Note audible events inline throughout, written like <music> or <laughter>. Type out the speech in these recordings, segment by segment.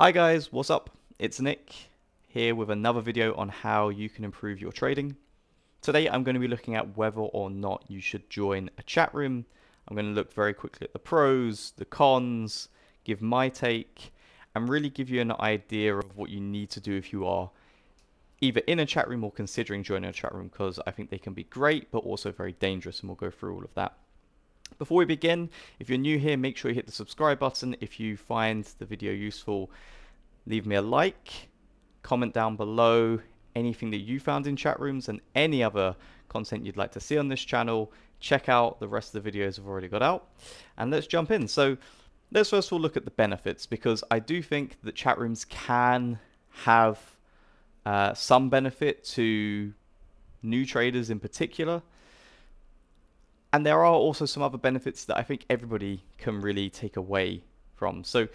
Hi guys, what's up? It's Nick here with another video on how you can improve your trading. Today I'm going to be looking at whether or not you should join a chat room. I'm going to look very quickly at the pros, the cons, give my take, and really give you an idea of what you need to do if you are either in a chat room or considering joining a chat room because I think they can be great but also very dangerous and we'll go through all of that. Before we begin, if you're new here, make sure you hit the subscribe button. If you find the video useful, leave me a like, comment down below anything that you found in chat rooms and any other content you'd like to see on this channel. Check out the rest of the videos I've already got out and let's jump in. So let's first of all look at the benefits because I do think that chat rooms can have uh, some benefit to new traders in particular. And there are also some other benefits that I think everybody can really take away from. So,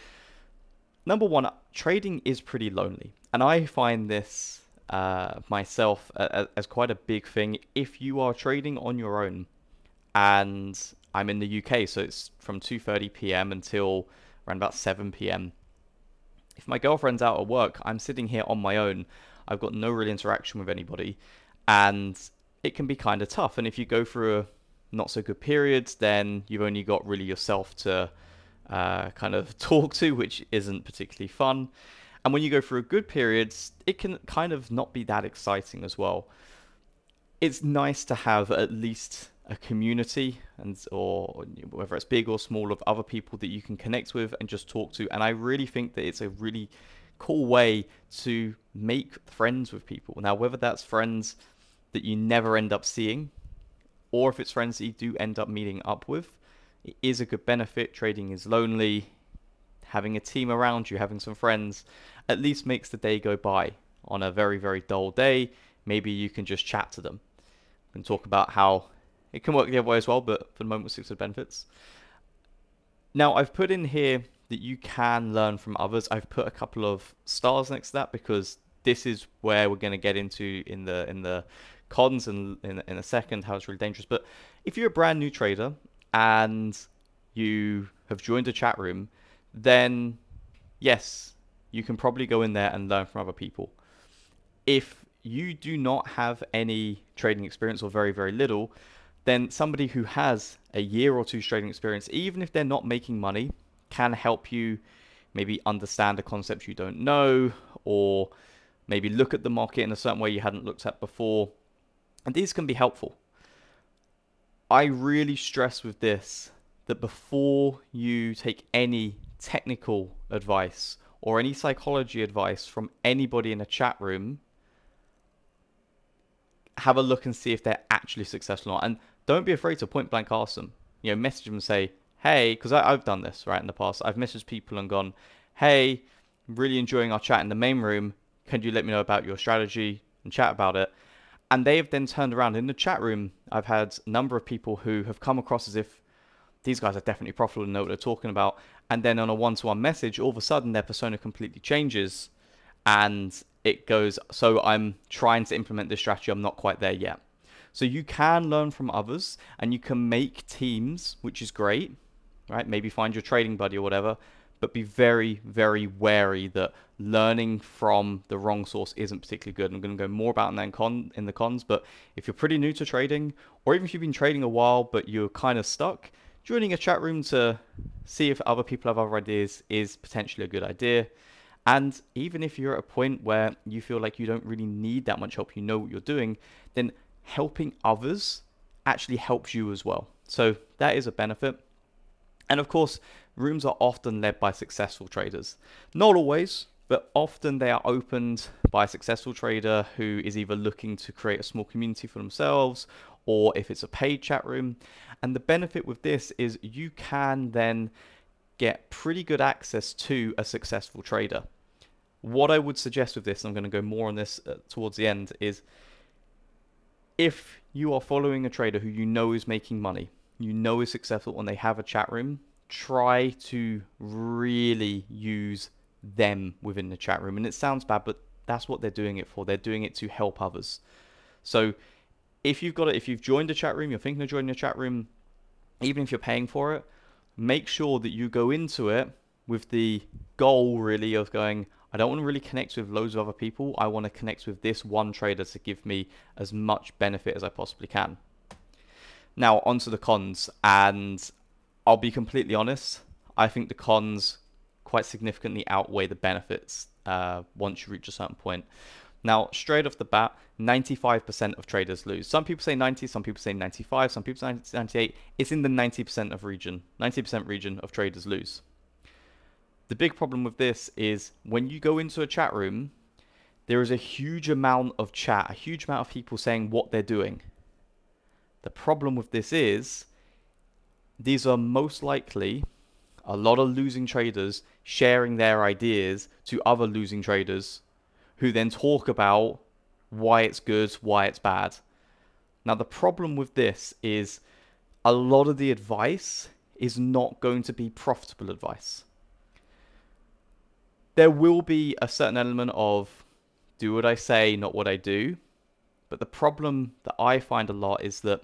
number one, trading is pretty lonely. And I find this uh, myself as quite a big thing. If you are trading on your own, and I'm in the UK, so it's from 2:30 p.m. until around about 7 p.m. If my girlfriend's out at work, I'm sitting here on my own. I've got no real interaction with anybody, and it can be kind of tough. And if you go through a not so good periods, then you've only got really yourself to uh, kind of <laughs> talk to, which isn't particularly fun. And when you go through a good periods, it can kind of not be that exciting as well. It's nice to have at least a community and or whether it's big or small of other people that you can connect with and just talk to and I really think that it's a really cool way to make friends with people now whether that's friends that you never end up seeing or if it's friends that you do end up meeting up with, it is a good benefit. Trading is lonely. Having a team around you, having some friends, at least makes the day go by. On a very, very dull day, maybe you can just chat to them and talk about how it can work the other way as well, but for the moment, six of benefits. Now, I've put in here that you can learn from others. I've put a couple of stars next to that because this is where we're going to get into in the in the cons in, in, in a second, how it's really dangerous. But if you're a brand new trader and you have joined a chat room, then yes, you can probably go in there and learn from other people. If you do not have any trading experience or very, very little, then somebody who has a year or two trading experience, even if they're not making money, can help you maybe understand a concept you don't know or maybe look at the market in a certain way you hadn't looked at before and these can be helpful. I really stress with this that before you take any technical advice or any psychology advice from anybody in a chat room, have a look and see if they're actually successful or not. And don't be afraid to point blank ask them. You know, message them and say, hey, because I've done this, right, in the past. I've messaged people and gone, hey, really enjoying our chat in the main room. Can you let me know about your strategy and chat about it? And they have then turned around in the chat room. I've had a number of people who have come across as if these guys are definitely profitable and know what they're talking about. And then on a one to one message, all of a sudden their persona completely changes and it goes, So I'm trying to implement this strategy, I'm not quite there yet. So you can learn from others and you can make teams, which is great, right? Maybe find your trading buddy or whatever, but be very, very wary that learning from the wrong source isn't particularly good. I'm going to go more about that in, con- in the cons, but if you're pretty new to trading, or even if you've been trading a while but you're kind of stuck, joining a chat room to see if other people have other ideas is potentially a good idea. And even if you're at a point where you feel like you don't really need that much help, you know what you're doing, then helping others actually helps you as well. So that is a benefit. And of course, rooms are often led by successful traders. Not always, but often they are opened by a successful trader who is either looking to create a small community for themselves or if it's a paid chat room. And the benefit with this is you can then get pretty good access to a successful trader. What I would suggest with this, I'm going to go more on this uh, towards the end, is if you are following a trader who you know is making money, you know is successful and they have a chat room, try to really use them within the chat room. And it sounds bad, but that's what they're doing it for. They're doing it to help others. So if you've got it, if you've joined a chat room, you're thinking of joining a chat room, even if you're paying for it, make sure that you go into it with the goal really of going, I don't want to really connect with loads of other people. I want to connect with this one trader to give me as much benefit as I possibly can. Now, onto the cons, and I'll be completely honest. I think the cons quite significantly outweigh the benefits uh, once you reach a certain point. Now, straight off the bat, 95% of traders lose. Some people say 90, some people say 95, some people say 98. It's in the 90% of region, 90% region of traders lose. The big problem with this is when you go into a chat room, there is a huge amount of chat, a huge amount of people saying what they're doing. The problem with this is these are most likely a lot of losing traders sharing their ideas to other losing traders who then talk about why it's good, why it's bad. Now, the problem with this is a lot of the advice is not going to be profitable advice. There will be a certain element of do what I say, not what I do. But the problem that I find a lot is that,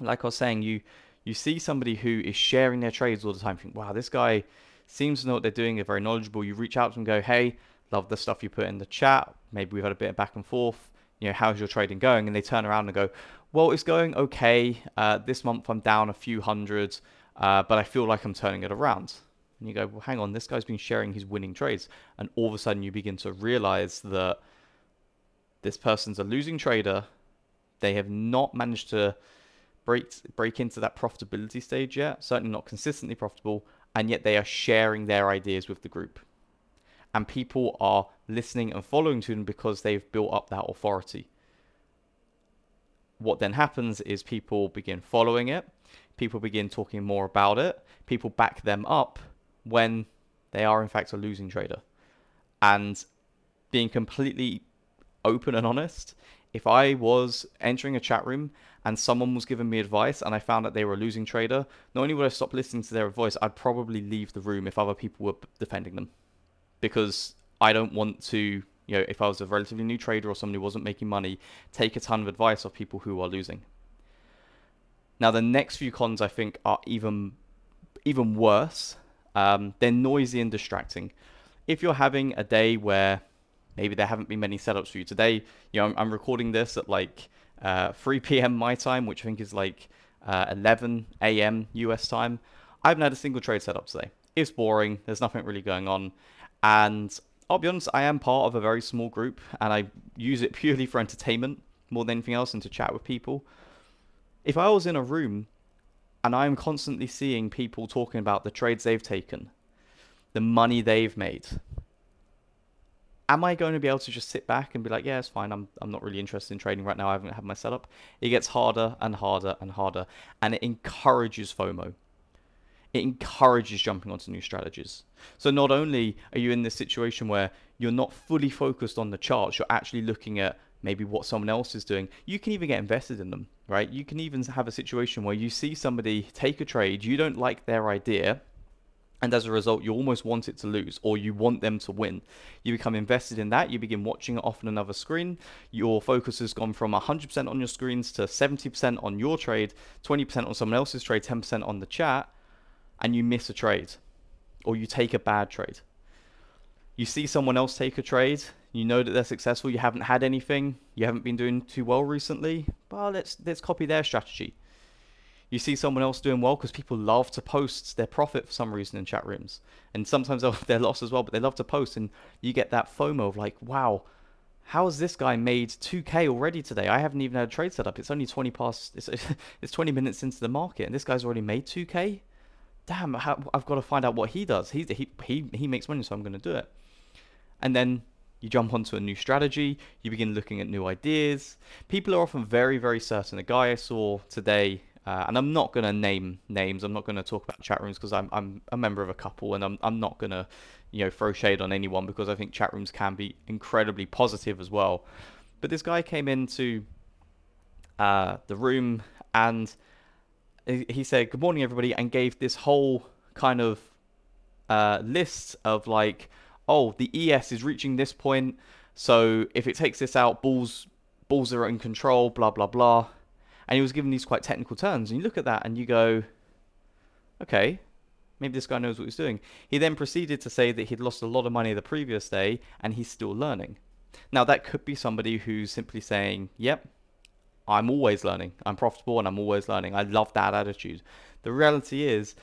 like I was saying, you you see somebody who is sharing their trades all the time, think, wow, this guy seems to know what they're doing, they're very knowledgeable. You reach out to them and go, hey, love the stuff you put in the chat. Maybe we've had a bit of back and forth. You know, how's your trading going? And they turn around and go, well, it's going okay. Uh, this month I'm down a few hundred, uh, but I feel like I'm turning it around. And you go, well, hang on, this guy's been sharing his winning trades. And all of a sudden you begin to realize that this person's a losing trader. They have not managed to break break into that profitability stage yet. Certainly not consistently profitable, and yet they are sharing their ideas with the group. And people are listening and following to them because they've built up that authority. What then happens is people begin following it, people begin talking more about it, people back them up when they are in fact a losing trader. And being completely open and honest, if I was entering a chat room and someone was giving me advice and I found that they were a losing trader, not only would I stop listening to their advice, I'd probably leave the room if other people were defending them. Because I don't want to, you know, if I was a relatively new trader or somebody who wasn't making money, take a ton of advice of people who are losing. Now, the next few cons I think are even even worse. Um, they're noisy and distracting. If you're having a day where maybe there haven't been many setups for you today. You know, I'm, I'm recording this at like uh, 3 <laughs> p.m. my time, which I think is like uh, 11 a.m. US time. I haven't had a single trade setup today. It's boring. There's nothing really going on, and I'll be honest, I am part of a very small group, and I use it <laughs> purely for entertainment more than anything else, and to chat with people. If I was in a room and I'm constantly seeing people talking about the trades they've taken, the money they've made, am I going to be able to just sit back and be like, yeah, it's fine. I'm, I'm not really interested in trading right now. I haven't had my setup. It gets harder and harder and harder. And it encourages FOMO. It encourages jumping onto new strategies. So not only are you in this situation where you're not fully focused on the charts, you're actually looking at maybe what someone else is doing. You can even get invested in them, right? You can even have a situation where you see somebody take a trade, you don't like their idea, and as a result you almost want it to lose or you want them to win. You become invested in that you begin watching it off on another screen your focus has gone from 100% on your screens to 70% on your trade 20% on someone else's trade 10% on the chat and you miss a trade or you take a bad trade. You see someone else take a trade you know that they're successful you haven't had anything you haven't been doing too well recently well let's let's copy their strategy you see someone else doing well because people love to post their profit for some reason in chat rooms. And sometimes they're lost as well, but they love to post. And you get that FOMO of like, wow, how has this guy made 2K already today? I haven't even had a trade set up. It's only 20 past, it's, <laughs> it's 20 minutes into the market, and this guy's already made 2K? Damn, how, I've got to find out what he does. He, he, he, he makes money, so I'm going to do it. And then you jump onto a new strategy, you begin looking at new ideas. People are often very, very certain. A guy I saw today uh, and I'm not going to name names. I'm not going to talk about chat rooms because I'm, I'm a member of a couple, and I'm, I'm not going to, you know, throw shade on anyone because I think chat rooms can be incredibly positive as well. But this guy came into uh, the room and he said, "Good morning, everybody," and gave this whole kind of uh, list of like, "Oh, the ES is reaching this point, so if it takes this out, bulls bulls are in control." Blah blah blah and he was given these quite technical terms. And you look at that and you go, okay, Maybe this guy knows what he's doing. He then proceeded to say that he'd lost a lot of money the previous day and he's still learning. Now, that could be somebody who's simply saying, Yep, I'm always learning. I'm profitable and I'm always learning. I love that attitude. The reality is,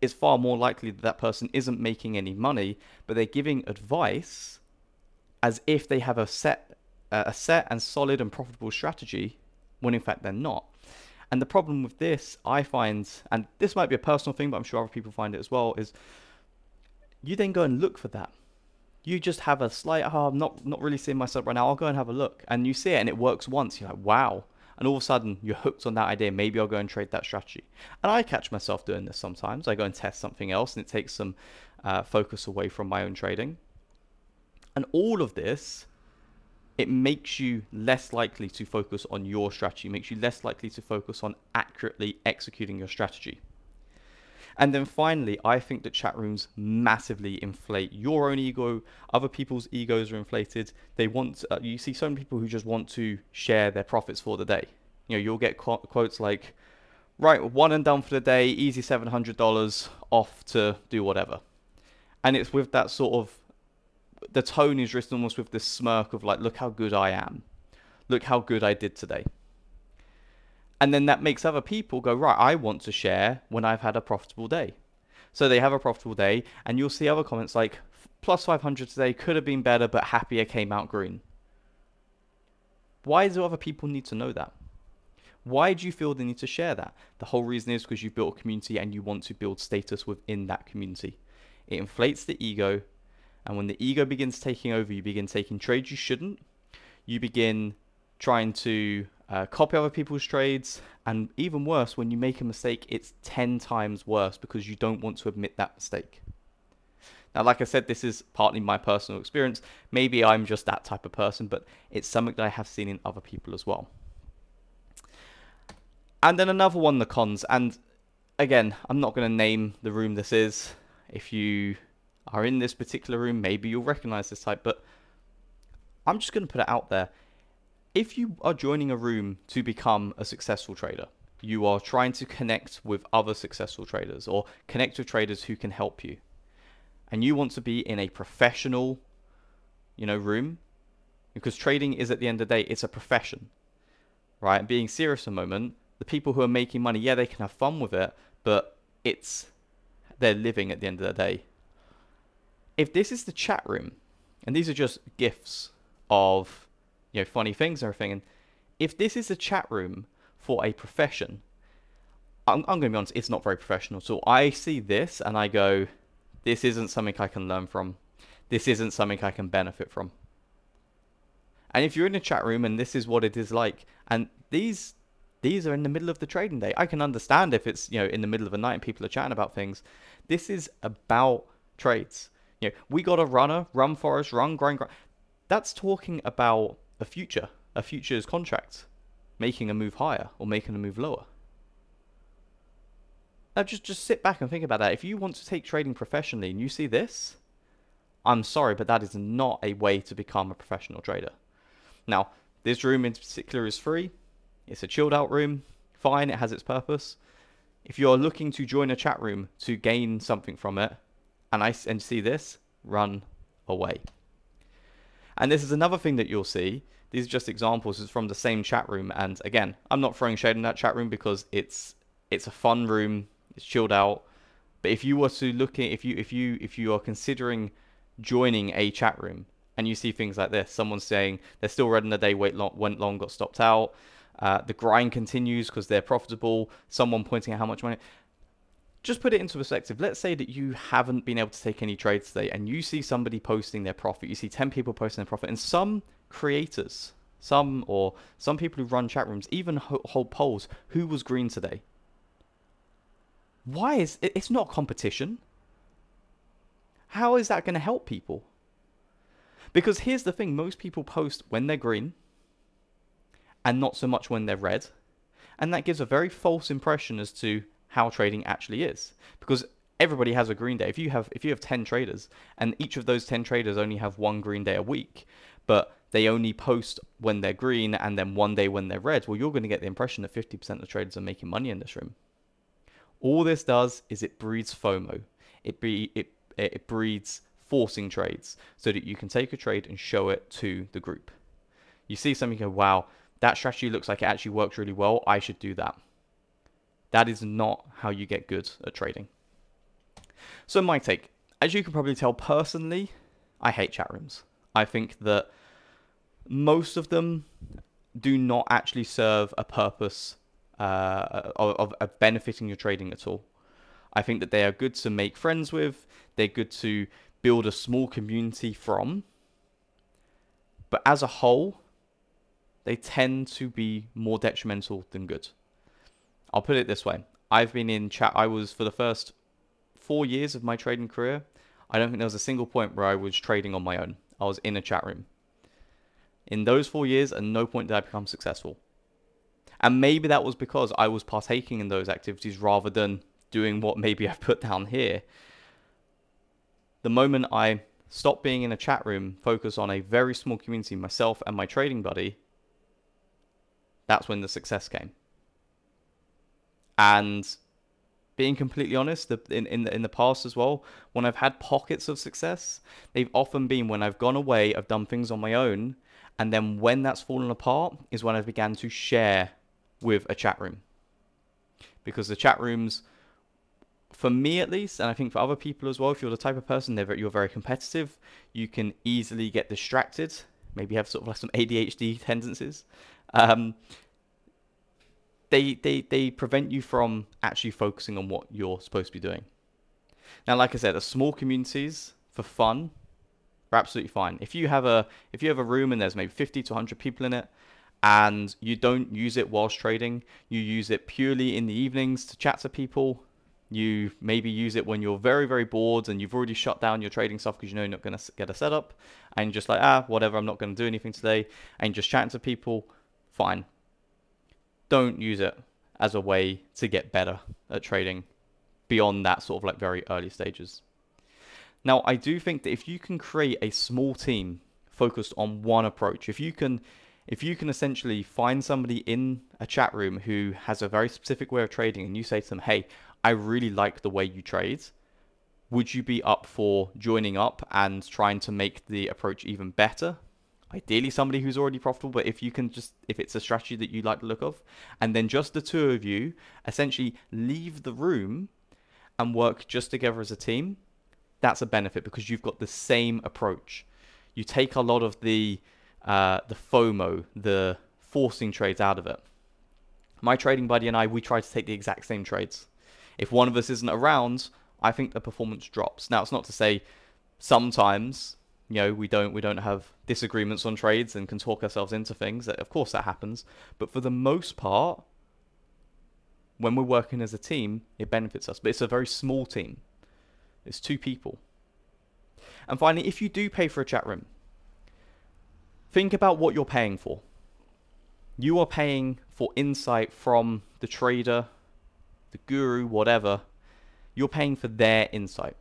it's far more likely that that person isn't making any money, but they're giving advice as if they have a set, a set and solid and profitable strategy, when in fact they're not. And the problem with this, I find, and this might be a personal thing, but I'm sure other people find it as well, is you then go and look for that. You just have a slight, oh, I'm not, not really seeing myself right now. I'll go and have a look. And you see it and it works once. You're like, wow. And all of a sudden, you're hooked on that idea. Maybe I'll go and trade that strategy. And I catch myself doing this sometimes. I go and test something else and it takes some uh, focus away from my own trading. And all of this it makes you less likely to focus on your strategy, makes you less likely to focus on accurately executing your strategy. And then finally, I think that chat rooms massively inflate your own ego. Other people's egos are inflated. They want, uh, you see so many people who just want to share their profits for the day. You know, you'll get qu- quotes like, right, one and done for the day, easy $700 off to do whatever. And it's with that sort of the tone is written almost with this smirk of like, look how good I am. Look how good I did today. And then that makes other people go, right, I want to share when I've had a profitable day. So they have a profitable day, and you'll see other comments like, plus 500 today could have been better, but happier came out green. Why do other people need to know that? Why do you feel the need to share that? The whole reason is because you've built a community and you want to build status within that community. It inflates the ego and when the ego begins taking over, you begin taking trades you shouldn't. You begin trying to uh, copy other people's trades. And even worse, when you make a mistake, it's 10 times worse because you don't want to admit that mistake. Now, like I said, this is partly my personal experience. Maybe I'm just that type of person, but it's something that I have seen in other people as well. And then another one, the cons. And again, I'm not going to name the room this is. If you are in this particular room, maybe you'll recognize this type, but I'm just going to put it out there. If you are joining a room to become a successful trader, you are trying to connect with other successful traders or connect with traders who can help you. And you want to be in a professional, you know, room because trading is at the end of the day, it's a profession, right? Being serious a moment, the people who are making money, yeah, they can have fun with it, but it's their living at the end of the day if this is the chat room, and these are just gifs of you know funny things and everything, and if this is a chat room for a profession, I'm, I'm going to be honest, it's not very professional. So I see this and I go, this isn't something I can learn from. This isn't something I can benefit from. And if you're in a chat room and this is what it is like, and these these are in the middle of the trading day, I can understand if it's you know in the middle of the night and people are chatting about things. This is about trades. You know, we got a runner, run Forrest, run grind, grind. That's talking about a future, a future's contract, making a move higher or making a move lower. Now just just sit back and think about that. If you want to take trading professionally and you see this, I'm sorry, but that is not a way to become a professional trader. Now, this room in particular is free. It's a chilled out room. Fine, it has its purpose. If you're looking to join a chat room to gain something from it, and I and see this, run away. And this is another thing that you'll see. These are just examples it's from the same chat room. And again, I'm not throwing shade in that chat room because it's it's a fun room. It's chilled out. But if you were to look at if you if you if you are considering joining a chat room and you see things like this, someone saying they're still in the day, wait long, went long, got stopped out. Uh, the grind continues because they're profitable. Someone pointing out how much money just put it into perspective. Let's say that you haven't been able to take any trades today and you see somebody posting their profit. You see 10 people posting their profit and some creators, some or some people who run chat rooms even hold polls. Who was green today? Why is it's not competition? How is that going to help people? Because here's the thing, most people post when they're green and not so much when they're red. And that gives a very false impression as to how trading actually is because everybody has a green day if you have if you have 10 traders and each of those 10 traders only have one green day a week but they only post when they're green and then one day when they're red well you're going to get the impression that 50% of the traders are making money in this room All this does is it breeds FOMO. It be it it breeds forcing trades so that you can take a trade and show it to the group. You see something, go, wow, that strategy looks like it actually works really well. I should do that. That is not how you get good at trading. So my take, as you can probably tell personally, I hate chat rooms. I think that most of them do not actually serve a purpose uh, of, of benefiting your trading at all. I think that they are good to make friends with. They're good to build a small community from. But as a whole, they tend to be more detrimental than good. I'll put it this way. I've been in chat. I was for the first four years of my trading career. I don't think there was a single point where I was trading on my own. I was in a chat room. In those four years, at no point did I become successful. And maybe that was because I was partaking in those activities rather than doing what maybe <laughs> I've put down here. The moment I stopped being in a chat room, focus on a very small community, myself and my trading buddy, that's when the success came. And being completely honest, in in the, in the past as well, when I've had pockets of success, they've often been when I've gone away, I've done things on my own, and then when that's fallen apart is when I began to share with a chat room. Because the chat rooms, for me at least, and I think for other people as well, if you're the type of person that you're very competitive, you can easily get distracted. Maybe have sort of like some <laughs> ADHD tendencies. Um, they, they, they prevent you from actually focusing on what you're supposed to be doing. Now, like I said, the small communities for fun are absolutely fine. If you have a if you have a room and there's maybe 50 to 100 people in it, and you don't use it whilst trading, you use it purely in the evenings to chat to people. You maybe use it when you're very, very bored and you've already shut down your trading stuff because you know you're not going to get a setup. And just like, ah, whatever, I'm not going to do anything today. And just chatting to people, fine. Don't use it as a way to get better at trading beyond that sort of like very early stages. Now, I do think that if you can create a small team focused on one approach, if you can if you can essentially find somebody in a chat room who has a very specific way of trading and you say to them, "Hey, I really like the way you trade." Would you be up for joining up and trying to make the approach even better? Ideally, somebody who's already profitable, but if you can just, if it's a strategy that you like the look of, and then just the two of you essentially leave the room and work just together as a team, that's a benefit because you've got the same approach. You take a lot of the uh, the FOMO, the forcing trades out of it. My trading buddy and I, we try to take the exact same trades. If one of us isn't around, I think the performance drops. Now, it's not to say sometimes you know we don't we don't have disagreements on trades and can talk ourselves into things. that Of course, that happens. But for the most part, when we're working as a team, it benefits us. But it's a very small team. It's two people. And finally, if you do pay for a chat room, think about what you're paying for. You are paying for insight from the trader, the guru, whatever. You're paying for their insight.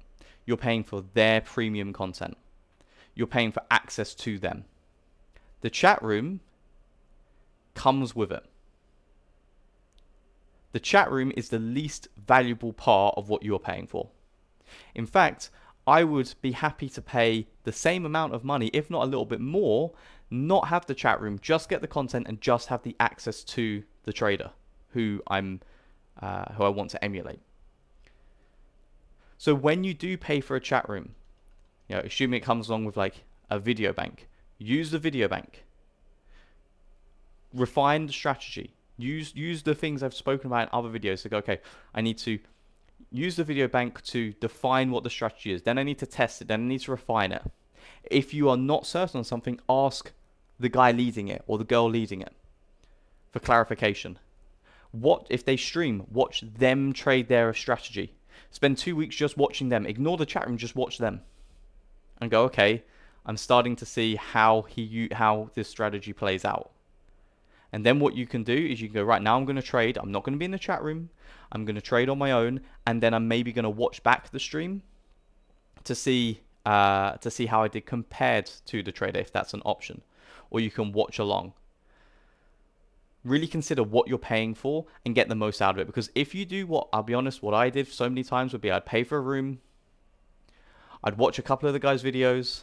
You're paying for their premium content. You're paying for access to them. The chat room comes with it. The chat room is the least valuable part of what you're paying for. In fact, I would be happy to pay the same amount of money, if not a little bit more, not have the chat room, just get the content and just have the access to the trader who I'm uh, who I want to emulate. So when you do pay for a chat room, you know, assuming it comes along with like a video bank, use the video bank. Refine the strategy. Use use the things I've spoken about in other videos to go, okay, I need to use the video bank to define what the strategy is. Then I need to test it. Then I need to refine it. If you are not certain on something, ask the guy leading it or the girl leading it for clarification. What if they stream? Watch them trade their strategy. Spend two weeks just watching them. Ignore the chat room. Just watch them, and go. Okay, I'm starting to see how he how this strategy plays out. And then what you can do is you can go right now. I'm going to trade. I'm not going to be in the chat room. I'm going to trade on my own, and then I'm maybe going to watch back the stream to see uh, to see how I did compared to the trader, if that's an option, or you can watch along. really consider what you're paying for and get the most out of it. Because if you do what, I'll be honest, what I did so many times would be I'd pay for a room, I'd watch a couple of the guys' videos,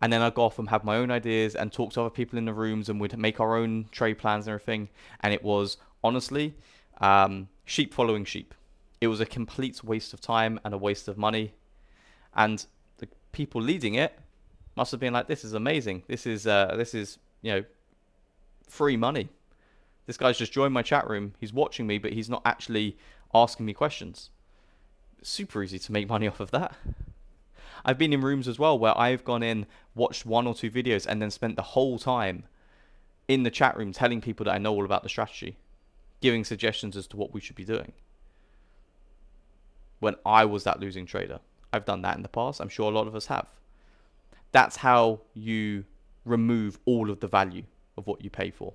and then I'd go off and have my own ideas and talk to other people in the rooms and we'd make our own trade plans and everything. And it was honestly um, sheep following sheep. It was a complete waste of time and a waste of money. And the people leading it must have been like, "This is amazing. This is uh, this is you know free money. This guy's just joined my chat room. He's watching me, but he's not actually asking me questions. Super easy to make money <laughs> off of that." I've been in rooms as well where I've gone in, watched one or two videos, and then spent the whole time in the chat room telling people that I know all about the strategy, giving suggestions as to what we should be doing. When I was that losing trader, I've done that in the past. I'm sure a lot of us have. That's how you remove all of the value of what you pay for.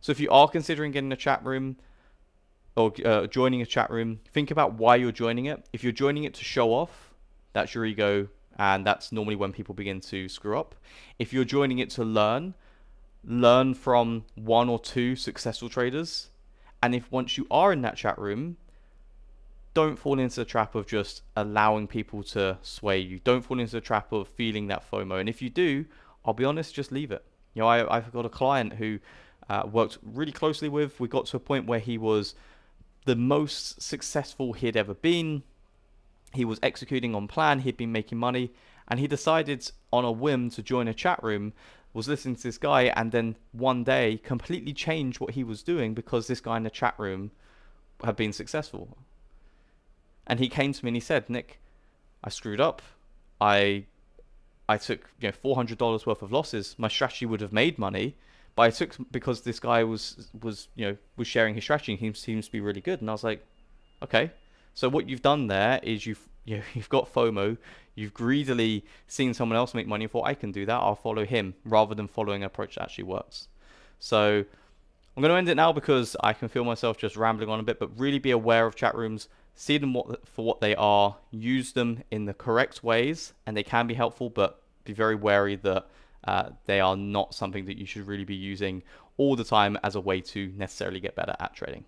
So if you are considering getting a chat room or uh, joining a chat room, think about why you're joining it. If you're joining it to show off, that's your ego, and that's normally when people begin to screw up. If you're joining it to learn, learn from one or two successful traders. And if once you are in that chat room, don't fall into the trap of just allowing people to sway you. Don't fall into the trap of feeling that FOMO. And if you do, I'll be honest, just leave it. You know, I, I've got a client who uh, worked really closely with. We got to a point where he was the most successful he'd ever been he was executing on plan, he'd been making money, and he decided on a whim to join a chat room, was listening to this guy, and then one day completely changed what he was doing because this guy in the chat room had been successful. And he came to me and he said, Nick, I screwed up. I I took you know four hundred dollars worth of losses. My strategy would have made money, but I took because this guy was was you know was sharing his strategy. He seems to be really good, and I was like, okay, so what you've done there is you've <laughs> you know, you've got FOMO. You've greedily seen someone else make money and thought, I can do that. I'll follow him rather than following an approach that actually works. So I'm going to end it now because I can feel myself just rambling on a bit, but really be aware of chat rooms. See them for what they are. Use them in the correct ways, and they can be helpful, but be very wary that uh, they are not something that you should really be using all the time as a way to necessarily get better at trading.